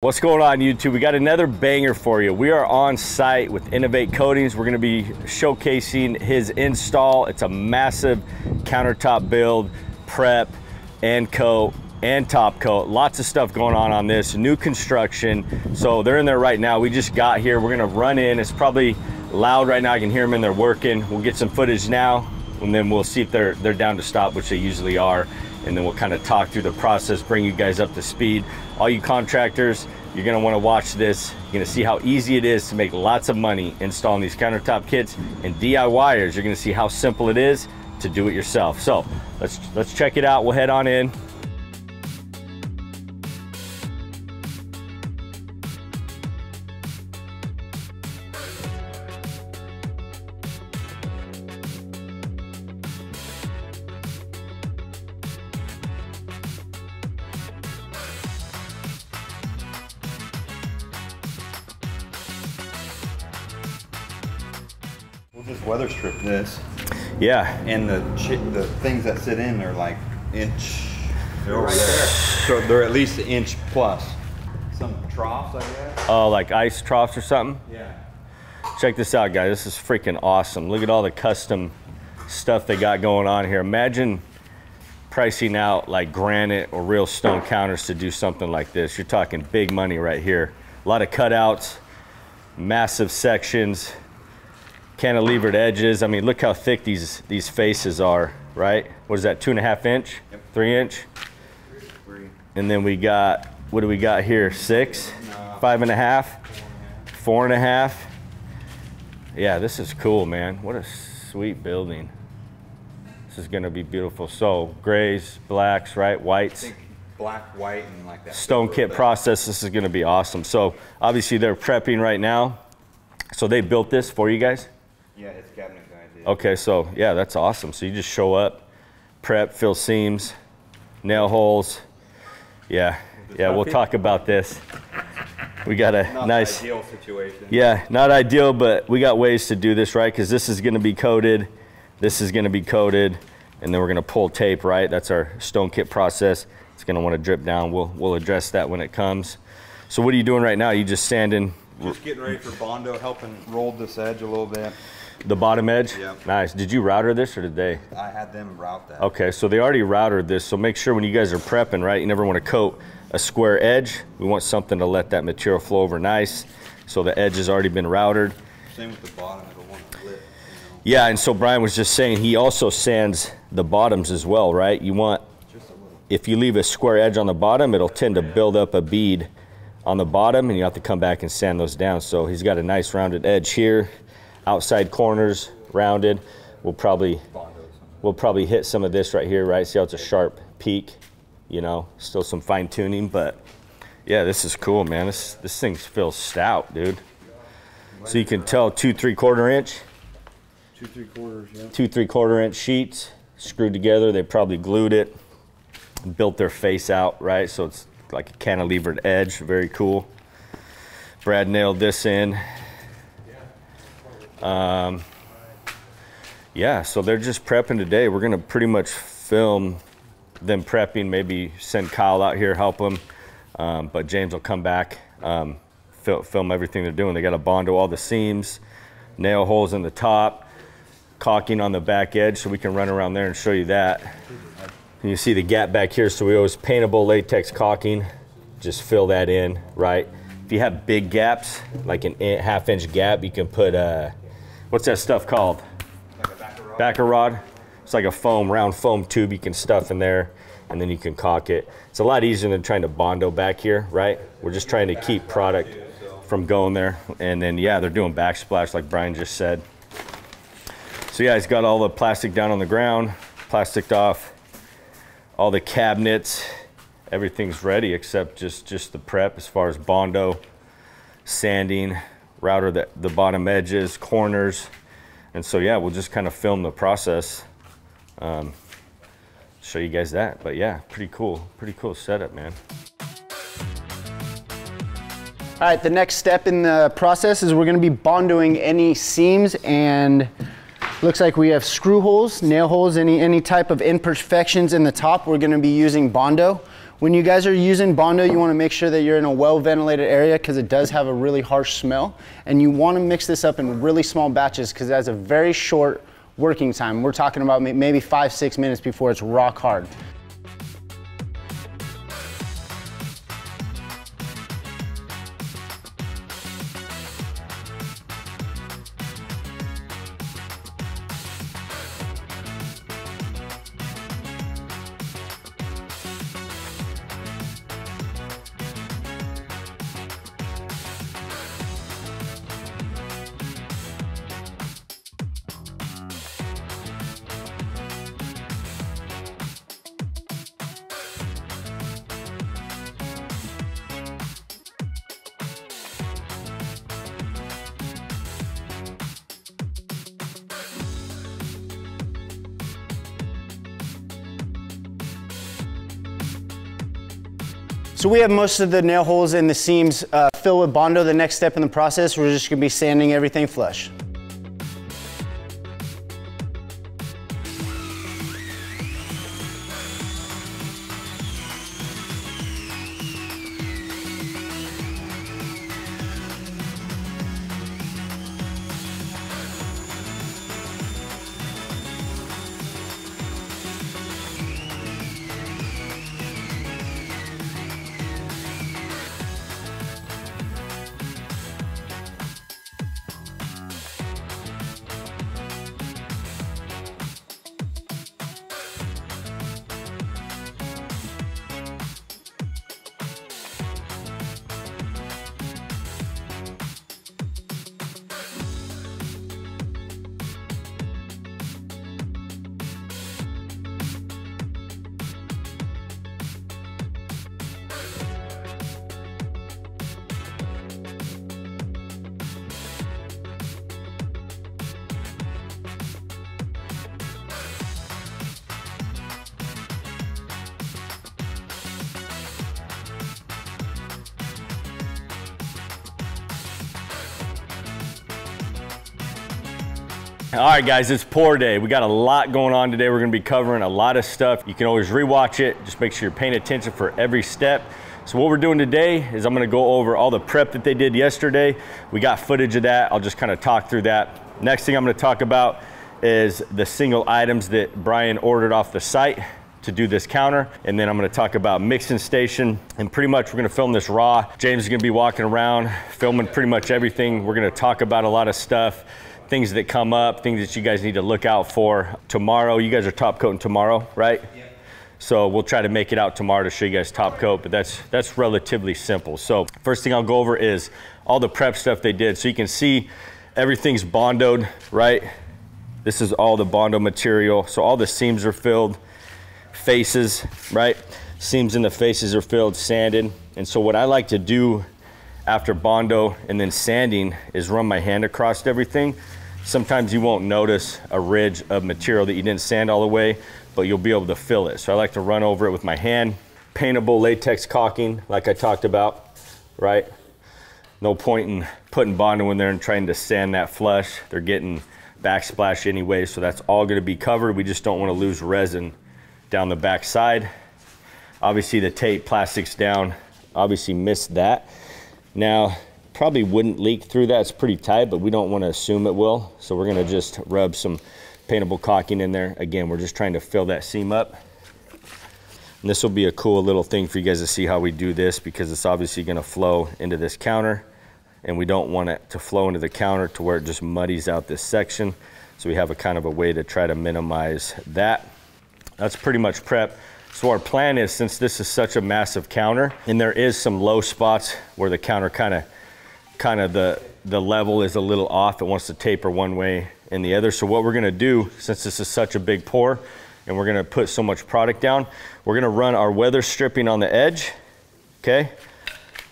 What's going on YouTube? We got another banger for you. We are on site with Innovate Coatings. We're gonna be showcasing his install. It's a massive countertop build, prep, and coat, and top coat. Lots of stuff going on on this, new construction. So they're in there right now. We just got here. We're gonna run in. It's probably loud right now. I can hear them in there working. We'll get some footage now, and then we'll see if they're, they're down to stop, which they usually are and then we'll kind of talk through the process, bring you guys up to speed. All you contractors, you're gonna wanna watch this. You're gonna see how easy it is to make lots of money installing these countertop kits. And DIYers, you're gonna see how simple it is to do it yourself. So let's, let's check it out. We'll head on in. Just weather strip this, Yeah, and the the things that sit in are like inch. They're over there, so they're at least an inch plus. Some troughs, I guess. oh, like ice troughs or something? Yeah. Check this out, guys. This is freaking awesome. Look at all the custom stuff they got going on here. Imagine pricing out like granite or real stone counters to do something like this. You're talking big money right here. A lot of cutouts, massive sections, cantilevered edges. I mean, look how thick these these faces are, right? What is that, two and a half inch? Yep. Three inch? And then we got, what do we got here? Six? Five and a half? Four and a half? Yeah, this is cool, man. What a sweet building. This is gonna be beautiful. So grays, blacks, right, I whites, think black, white, and like that. stone kit process. This is gonna be awesome. So obviously they're prepping right now. So they built this for you guys? Yeah, it's cabinet guy. Okay, so yeah, that's awesome. So you just show up, prep, fill seams, nail holes. Yeah, yeah, we'll talk about this. We got a Not nice. ideal situation. Yeah, not ideal, but we got ways to do this, right? Because this is going to be coated, this is going to be coated, and then we're going to pull tape, right? That's our stone kit process. It's going to want to drip down. We'll we'll address that when it comes. So what are you doing right now? You just sanding Just getting ready for Bondo, helping roll this edge a little bit. The bottom edge? Yep. Nice. Did you router this or did they? I had them route that. Okay, so they already routed this, so make sure when you guys are prepping, right, you never want to coat a square edge. We want something to let that material flow over nice. So the edge has already been routed. Same with the bottom. It'll want to lip. Yeah, and so Brian was just saying he also sands the bottoms as well, right? You want, Just a little. if you leave a square edge on the bottom, it'll tend to build up a bead on the bottom and you have to come back and sand those down. So he's got a nice rounded edge here, outside corners rounded. We'll probably we'll probably hit some of this right here, right? See how it's a sharp peak, you know, still some fine tuning, but yeah, this is cool, man. This this thing feels stout, dude. So you can tell two three quarter inch, Two, three quarters, yeah. two three quarter inch sheets screwed together. They probably glued it, built their face out, right? So it's like a cantilevered edge, very cool. Brad nailed this in. Um, yeah, so they're just prepping today. We're gonna pretty much film them prepping. Maybe send Kyle out here help them, um, but James will come back, um, fil- film everything they're doing. They got to bondo all the seams, nail holes in the top, caulking on the back edge, so we can run around there and show you that. And you see the gap back here, so we always paintable latex caulking. Just fill that in, right? If you have big gaps, like an half inch gap, you can put uh, what's that stuff called? Like a backer rod. backer rod. It's like a foam, round foam tube you can stuff in there and then you can caulk it. It's a lot easier than trying to bondo back here, right? We're just trying to keep product from going there. And then, yeah, they're doing backsplash like Brian just said. So yeah, he's got all the plastic down on the ground, plasticed off, all the cabinets, everything's ready except just, just the prep as far as bondo, sanding, router the, the bottom edges, corners. And so, yeah, we'll just kind of film the process. Um, show you guys that. But yeah, pretty cool. Pretty cool setup, man. All right, the next step in the process is we're gonna be bondoing any seams and looks like we have screw holes, nail holes, any, any type of imperfections in the top. We're gonna be using Bondo. When you guys are using Bondo, you wanna make sure that you're in a well ventilated area because it does have a really harsh smell. And you wanna mix this up in really small batches because it has a very short working time. We're talking about maybe five, six minutes before it's rock hard. So we have most of the nail holes and the seams uh, filled with Bondo. The next step in the process, we're just gonna be sanding everything flush. All right, guys, it's pour day. We got a lot going on today. We're gonna be covering a lot of stuff. You can always rewatch it. Just make sure you're paying attention for every step. So what we're doing today is I'm gonna go over all the prep that they did yesterday. We got footage of that. I'll just kind of talk through that. Next thing I'm gonna talk about is the single items that Brian ordered off the site to do this counter. And then I'm gonna talk about mixing station. And pretty much we're gonna film this raw. James is gonna be walking around, filming pretty much everything. We're gonna talk about a lot of stuff things that come up, things that you guys need to look out for tomorrow. You guys are top coating tomorrow, right? Yeah. So we'll try to make it out tomorrow to show you guys top coat, but that's that's relatively simple. So first thing I'll go over is all the prep stuff they did. So you can see everything's bondoed, right? This is all the bondo material. So all the seams are filled, faces, right? Seams in the faces are filled, sanded. And so what I like to do after bondo and then sanding is run my hand across everything sometimes you won't notice a ridge of material that you didn't sand all the way, but you'll be able to fill it. So I like to run over it with my hand. Paintable latex caulking, like I talked about, right? No point in putting Bondo in there and trying to sand that flush. They're getting backsplash anyway, so that's all gonna be covered. We just don't wanna lose resin down the back side. Obviously the tape, plastics down, obviously missed that. Now, probably wouldn't leak through that. It's pretty tight, but we don't want to assume it will. So we're going to just rub some paintable caulking in there. Again, we're just trying to fill that seam up. And this will be a cool little thing for you guys to see how we do this because it's obviously going to flow into this counter and we don't want it to flow into the counter to where it just muddies out this section. So we have a kind of a way to try to minimize that. That's pretty much prep. So our plan is since this is such a massive counter and there is some low spots where the counter kind of kind of the, the level is a little off. It wants to taper one way and the other. So what we're gonna do, since this is such a big pour and we're gonna put so much product down, we're gonna run our weather stripping on the edge, okay?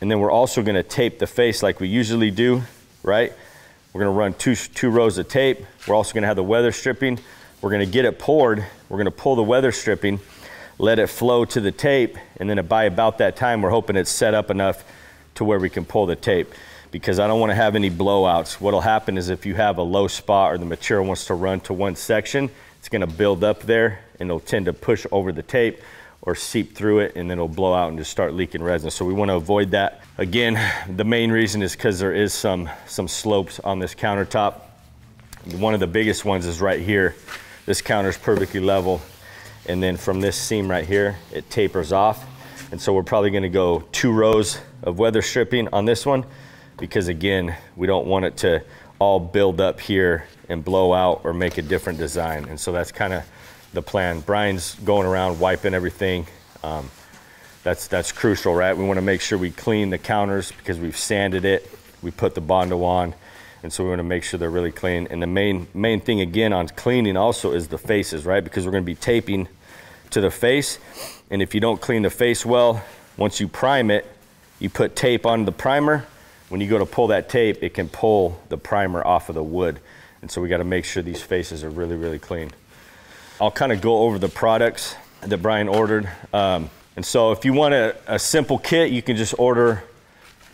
And then we're also gonna tape the face like we usually do, right? We're gonna run two, two rows of tape. We're also gonna have the weather stripping. We're gonna get it poured. We're gonna pull the weather stripping, let it flow to the tape, and then by about that time, we're hoping it's set up enough to where we can pull the tape because I don't want to have any blowouts. What'll happen is if you have a low spot or the material wants to run to one section, it's going to build up there and it'll tend to push over the tape or seep through it and then it'll blow out and just start leaking resin. So we want to avoid that. Again, the main reason is because there is some, some slopes on this countertop. One of the biggest ones is right here. This counter is perfectly level. And then from this seam right here, it tapers off. And so we're probably gonna go two rows of weather stripping on this one because again, we don't want it to all build up here and blow out or make a different design. And so that's kind of the plan. Brian's going around wiping everything. Um, that's, that's crucial, right? We wanna make sure we clean the counters because we've sanded it. We put the Bondo on. And so we wanna make sure they're really clean. And the main, main thing again on cleaning also is the faces, right? Because we're gonna be taping to the face. And if you don't clean the face well, once you prime it, you put tape on the primer. When you go to pull that tape, it can pull the primer off of the wood. And so we gotta make sure these faces are really, really clean. I'll kind of go over the products that Brian ordered. Um, and so if you want a, a, simple kit, you can just order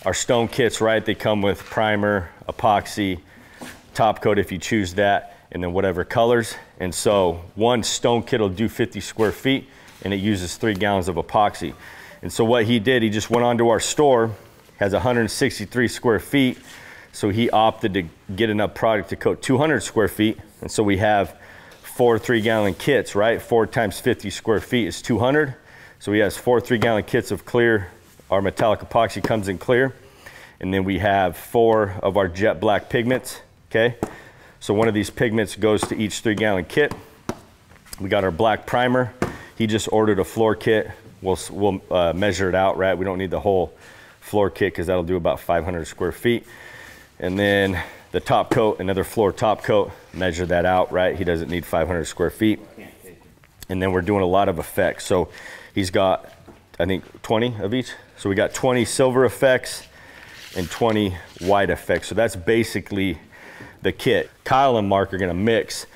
our stone kits, right? They come with primer, epoxy, top coat if you choose that, and then whatever colors. And so one stone kit will do 50 square feet and it uses three gallons of epoxy. And so what he did, he just went onto our store, has 163 square feet. So he opted to get enough product to coat 200 square feet. And so we have four three gallon kits, right? Four times 50 square feet is 200. So he has four three gallon kits of clear. Our metallic epoxy comes in clear. And then we have four of our jet black pigments, okay? So one of these pigments goes to each three gallon kit. We got our black primer. He just ordered a floor kit. We'll, we'll uh, measure it out, right? We don't need the whole floor kit because that'll do about 500 square feet. And then the top coat, another floor top coat, measure that out, right? He doesn't need 500 square feet. And then we're doing a lot of effects. So he's got, I think, 20 of each. So we got 20 silver effects and 20 white effects. So that's basically the kit. Kyle and Mark are gonna mix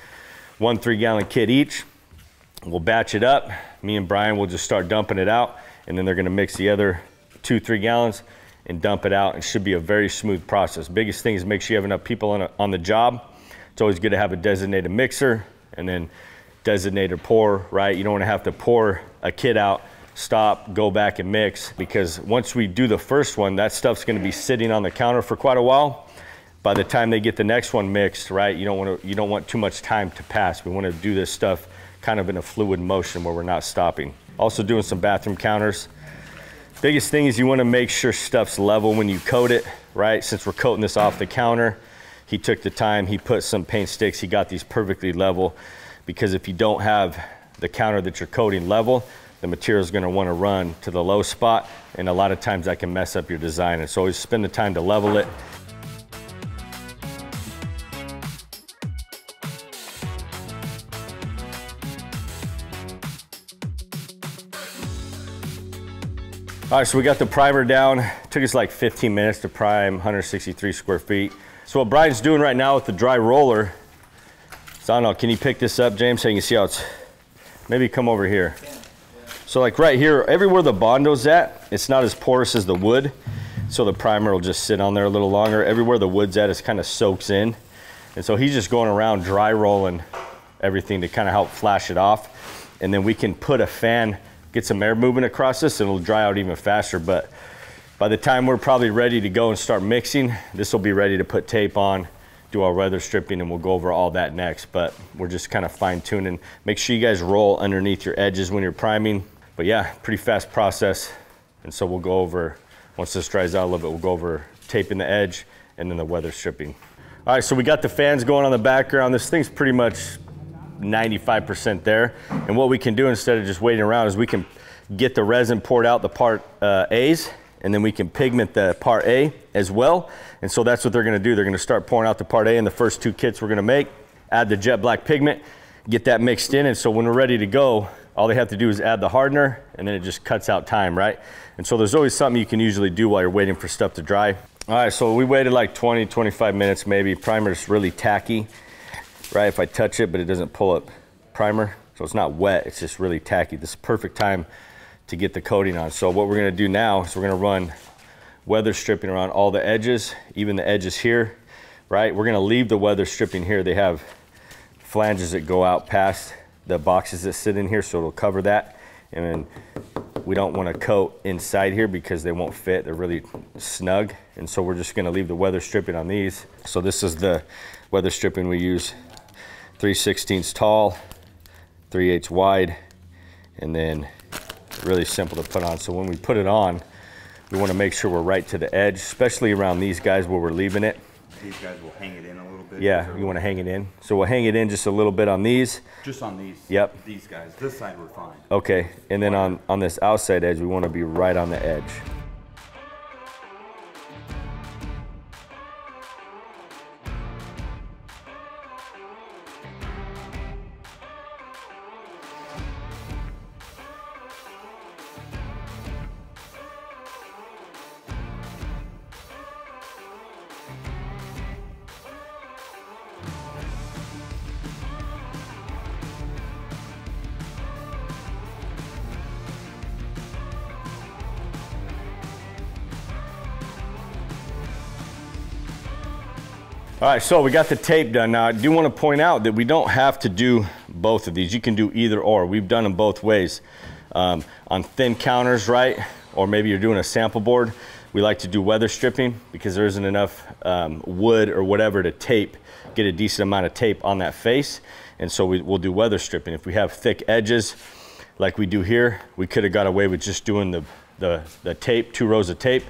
one three gallon kit each. We'll batch it up. Me and Brian will just start dumping it out and then they're gonna mix the other two, three gallons and dump it out. It should be a very smooth process. Biggest thing is make sure you have enough people on, a, on the job. It's always good to have a designated mixer and then designated pour, right? You don't wanna have to pour a kit out, stop, go back and mix because once we do the first one, that stuff's gonna be sitting on the counter for quite a while. By the time they get the next one mixed, right? You don't wanna, you don't want too much time to pass. We wanna do this stuff kind of in a fluid motion where we're not stopping. Also doing some bathroom counters. Biggest thing is you wanna make sure stuff's level when you coat it, right? Since we're coating this off the counter, he took the time, he put some paint sticks, he got these perfectly level because if you don't have the counter that you're coating level, the material is gonna wanna run to the low spot and a lot of times that can mess up your design. And so always spend the time to level it. All right, so we got the primer down. It took us like 15 minutes to prime 163 square feet. So what Brian's doing right now with the dry roller, so I don't know, can you pick this up, James, so you can see how it's, maybe come over here. So like right here, everywhere the Bondo's at, it's not as porous as the wood. So the primer will just sit on there a little longer. Everywhere the wood's at, it kind of soaks in. And so he's just going around dry rolling everything to kind of help flash it off. And then we can put a fan get some air movement across this and it'll dry out even faster. But by the time we're probably ready to go and start mixing, this will be ready to put tape on, do our weather stripping, and we'll go over all that next. But we're just kind of fine tuning. Make sure you guys roll underneath your edges when you're priming. But yeah, pretty fast process. And so we'll go over, once this dries out a little bit, we'll go over taping the edge and then the weather stripping. All right, so we got the fans going on the background. This thing's pretty much 95% there. And what we can do instead of just waiting around is we can get the resin poured out the part uh, A's and then we can pigment the part A as well. And so that's what they're gonna do. They're gonna start pouring out the part A in the first two kits we're gonna make, add the jet black pigment, get that mixed in. And so when we're ready to go, all they have to do is add the hardener and then it just cuts out time, right? And so there's always something you can usually do while you're waiting for stuff to dry. All right, so we waited like 20, 25 minutes maybe. Primer's really tacky right? If I touch it, but it doesn't pull up primer. So it's not wet, it's just really tacky. This is perfect time to get the coating on. So what we're gonna do now is we're gonna run weather stripping around all the edges, even the edges here, right? We're gonna leave the weather stripping here. They have flanges that go out past the boxes that sit in here, so it'll cover that. And then we don't want to coat inside here because they won't fit. They're really snug. And so we're just going to leave the weather stripping on these. So this is the weather stripping we use. 3 16 tall, 3 8 wide, and then really simple to put on. So when we put it on, we want to make sure we're right to the edge, especially around these guys where we're leaving it. These guys will hang it in a little bit. Yeah, you want to hang it in. So we'll hang it in just a little bit on these. Just on these. Yep. These guys. This side we're fine. Okay, and then on, on this outside edge, we want to be right on the edge. All right, so we got the tape done. Now, I do want to point out that we don't have to do both of these. You can do either or. We've done them both ways. Um, on thin counters, right? Or maybe you're doing a sample board. We like to do weather stripping because there isn't enough um, wood or whatever to tape, get a decent amount of tape on that face. And so we, we'll do weather stripping. If we have thick edges, like we do here, we could have got away with just doing the, the, the tape, two rows of tape.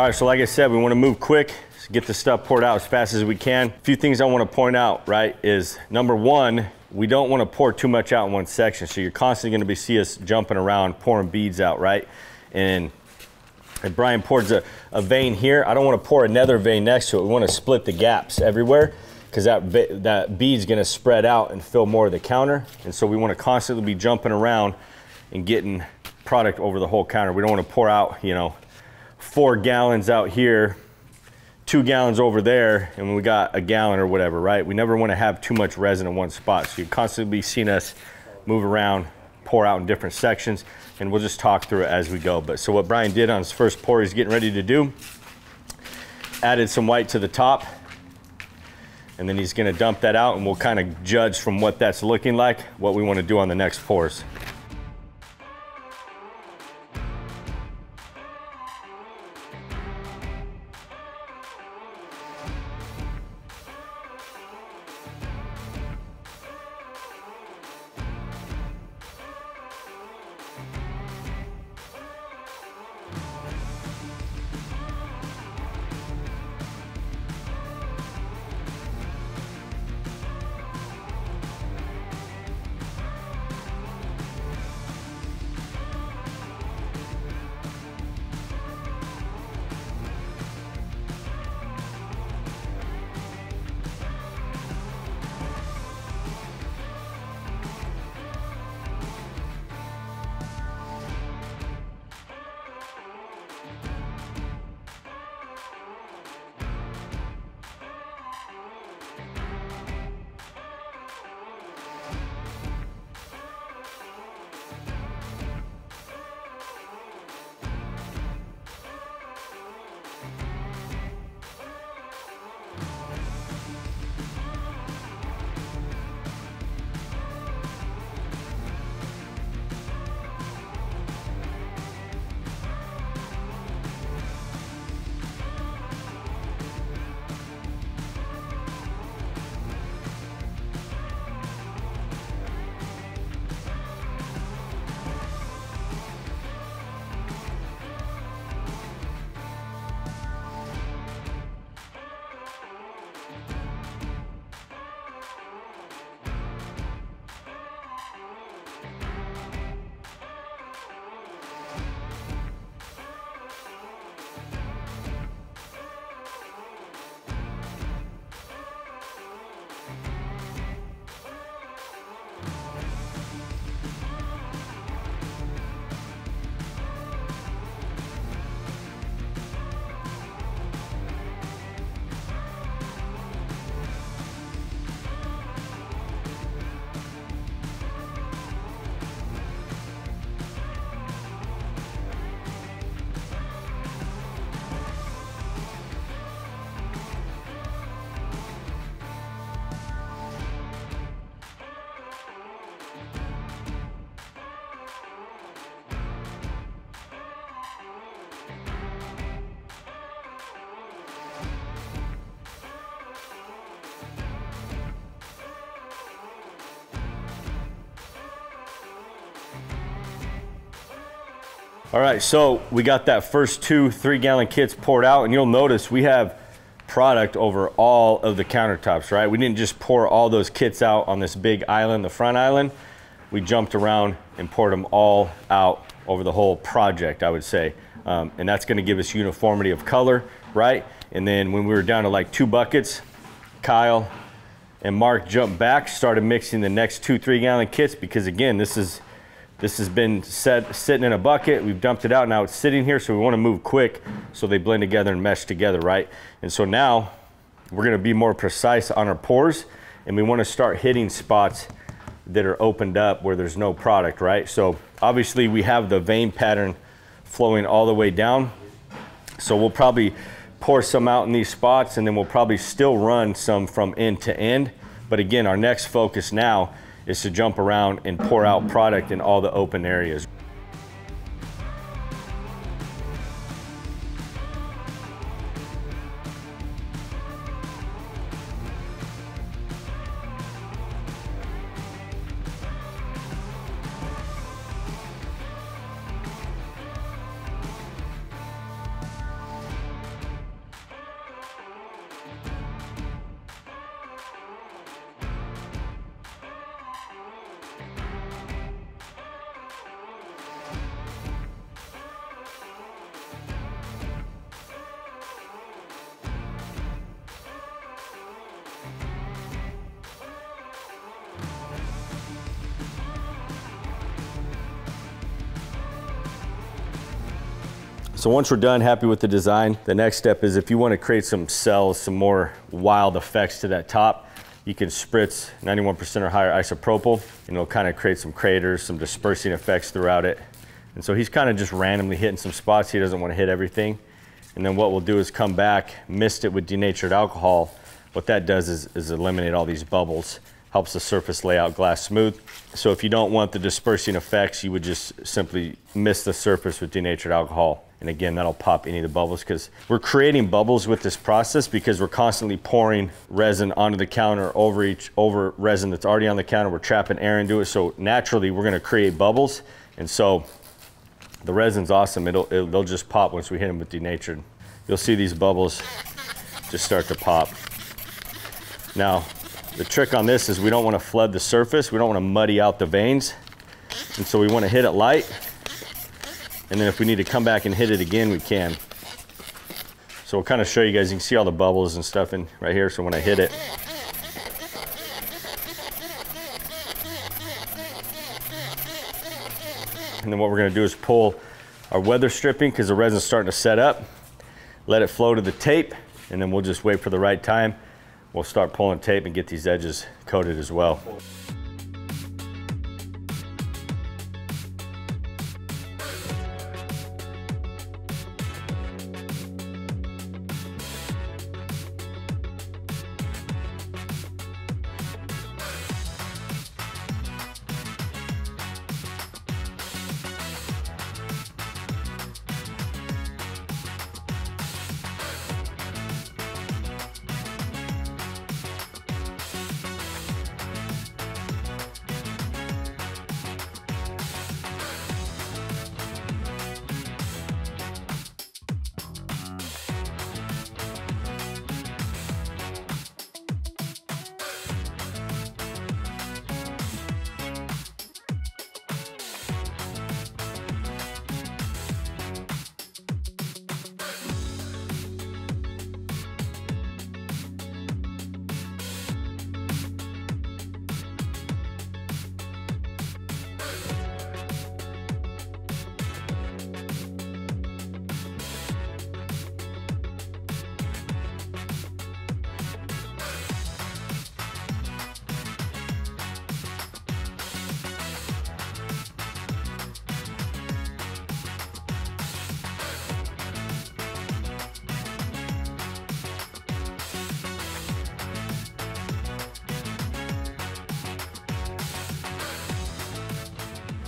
All right, so like I said, we want to move quick, get the stuff poured out as fast as we can. A few things I want to point out, right, is number one, we don't want to pour too much out in one section. So you're constantly going to be see us jumping around, pouring beads out, right? And if Brian pours a, a vein here, I don't want to pour another vein next to it. We want to split the gaps everywhere because that, that bead's going to spread out and fill more of the counter. And so we want to constantly be jumping around and getting product over the whole counter. We don't want to pour out, you know, four gallons out here, two gallons over there, and we got a gallon or whatever, right? We never want to have too much resin in one spot. So you constantly be seeing us move around, pour out in different sections, and we'll just talk through it as we go. But so what Brian did on his first pour, he's getting ready to do, added some white to the top, and then he's gonna dump that out and we'll kind of judge from what that's looking like, what we wanna do on the next pours. All right, so we got that first two three gallon kits poured out and you'll notice we have product over all of the countertops, right? We didn't just pour all those kits out on this big island, the front island. We jumped around and poured them all out over the whole project, I would say. Um, and that's gonna give us uniformity of color, right? And then when we were down to like two buckets, Kyle and Mark jumped back, started mixing the next two three gallon kits because again, this is this has been set, sitting in a bucket. We've dumped it out. Now it's sitting here, so we want to move quick so they blend together and mesh together, right? And so now we're going to be more precise on our pours, and we want to start hitting spots that are opened up where there's no product, right? So obviously we have the vein pattern flowing all the way down. So we'll probably pour some out in these spots, and then we'll probably still run some from end to end. But again, our next focus now is to jump around and pour out product in all the open areas. So once we're done, happy with the design, the next step is if you want to create some cells, some more wild effects to that top, you can spritz 91% or higher isopropyl and it'll kind of create some craters, some dispersing effects throughout it. And so he's kind of just randomly hitting some spots. He doesn't want to hit everything. And then what we'll do is come back, mist it with denatured alcohol. What that does is, is eliminate all these bubbles helps the surface layout glass smooth. So if you don't want the dispersing effects, you would just simply mist the surface with denatured alcohol. And again, that'll pop any of the bubbles because we're creating bubbles with this process because we're constantly pouring resin onto the counter over each, over resin that's already on the counter. We're trapping air into it. So naturally we're gonna create bubbles. And so the resin's awesome. It'll, it'll, they'll just pop once we hit them with denatured. You'll see these bubbles just start to pop. Now, the trick on this is we don't want to flood the surface. We don't want to muddy out the veins. And so we want to hit it light. And then if we need to come back and hit it again, we can. So we'll kind of show you guys, you can see all the bubbles and stuff in right here. So when I hit it, and then what we're gonna do is pull our weather stripping because the resin's starting to set up, let it flow to the tape, and then we'll just wait for the right time we'll start pulling tape and get these edges coated as well.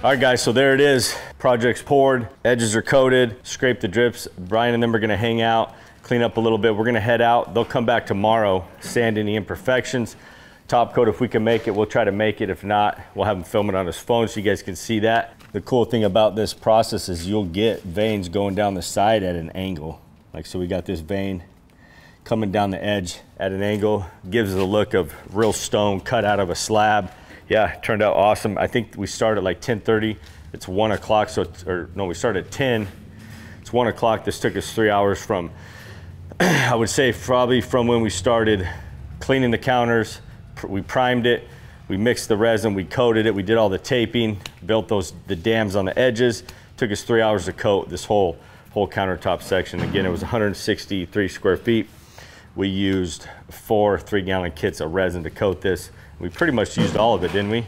All right guys, so there it is. Project's poured, edges are coated, scrape the drips. Brian and them are gonna hang out, clean up a little bit. We're gonna head out. They'll come back tomorrow, sand any imperfections. Top coat, if we can make it, we'll try to make it. If not, we'll have him film it on his phone so you guys can see that. The cool thing about this process is you'll get veins going down the side at an angle. Like, so we got this vein coming down the edge at an angle, gives the look of real stone cut out of a slab. Yeah, it turned out awesome. I think we started like 10.30. It's one o'clock, so, or no, we started at 10. It's one o'clock. This took us three hours from, I would say probably from when we started cleaning the counters, we primed it, we mixed the resin, we coated it, we did all the taping, built those the dams on the edges. Took us three hours to coat this whole whole countertop section. Again, it was 163 square feet. We used four three gallon kits of resin to coat this. We pretty much used all of it, didn't we?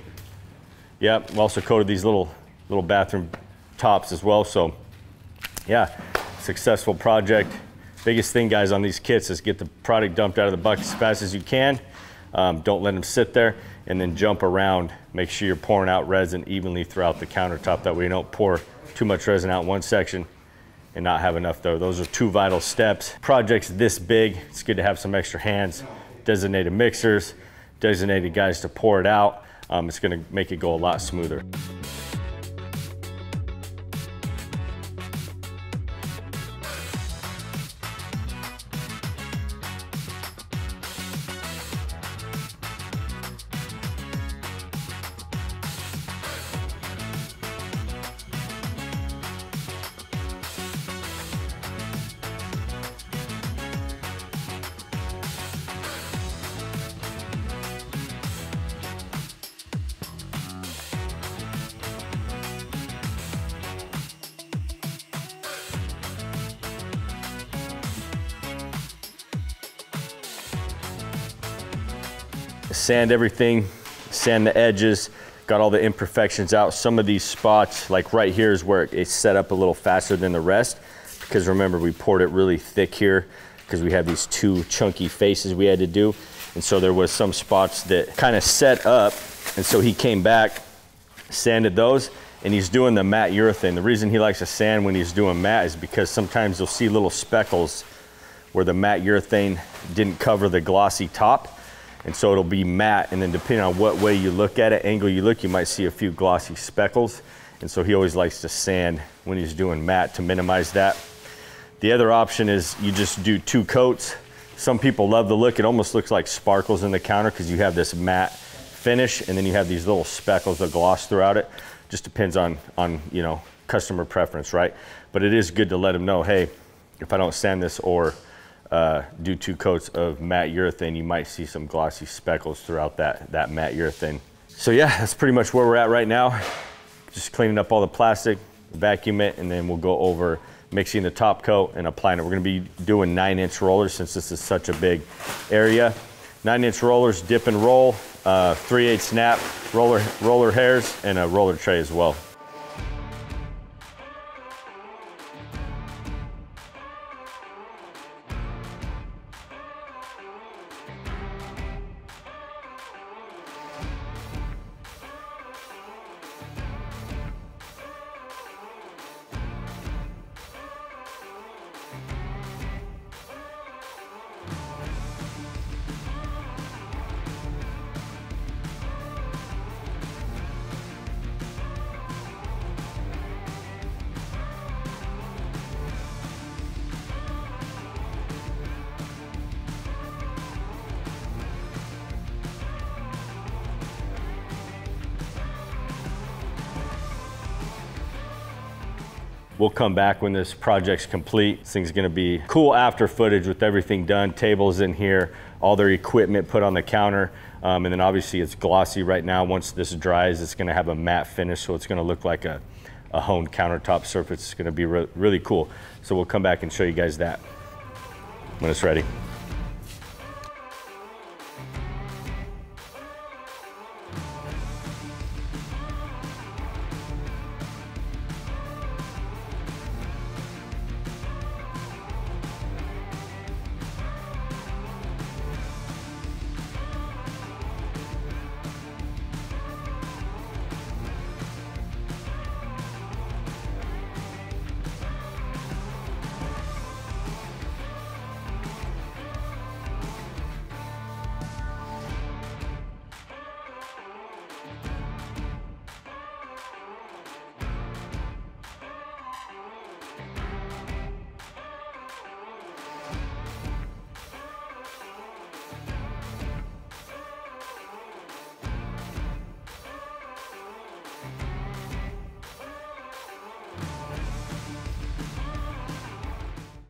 Yep, we also coated these little little bathroom tops as well. So yeah, successful project. Biggest thing guys on these kits is get the product dumped out of the bucket as fast as you can. Um, don't let them sit there and then jump around. Make sure you're pouring out resin evenly throughout the countertop. That way you don't pour too much resin out in one section and not have enough though. Those are two vital steps. Projects this big, it's good to have some extra hands, designated mixers, designated guys to pour it out. Um, it's gonna make it go a lot smoother. Sand everything, sand the edges, got all the imperfections out. Some of these spots, like right here is where it's set up a little faster than the rest because remember we poured it really thick here because we have these two chunky faces we had to do. And so there was some spots that kind of set up. And so he came back, sanded those, and he's doing the matte urethane. The reason he likes to sand when he's doing matte is because sometimes you'll see little speckles where the matte urethane didn't cover the glossy top. And so it'll be matte, and then depending on what way you look at it, angle you look, you might see a few glossy speckles. And so he always likes to sand when he's doing matte to minimize that. The other option is you just do two coats. Some people love the look. It almost looks like sparkles in the counter because you have this matte finish and then you have these little speckles of gloss throughout it. Just depends on, on you know, customer preference, right? But it is good to let them know, hey, if I don't sand this or uh, do two coats of matte urethane, you might see some glossy speckles throughout that, that matte urethane. So yeah, that's pretty much where we're at right now. Just cleaning up all the plastic, vacuum it, and then we'll go over mixing the top coat and applying it. We're gonna be doing nine inch rollers since this is such a big area. Nine inch rollers, dip and roll, uh, 3 8 snap, roller, roller hairs, and a roller tray as well. We'll come back when this project's complete. This thing's gonna be cool after footage with everything done, tables in here, all their equipment put on the counter. Um, and then obviously it's glossy right now. Once this dries, it's gonna have a matte finish, so it's gonna look like a, a honed countertop surface. It's gonna be re really cool. So we'll come back and show you guys that when it's ready.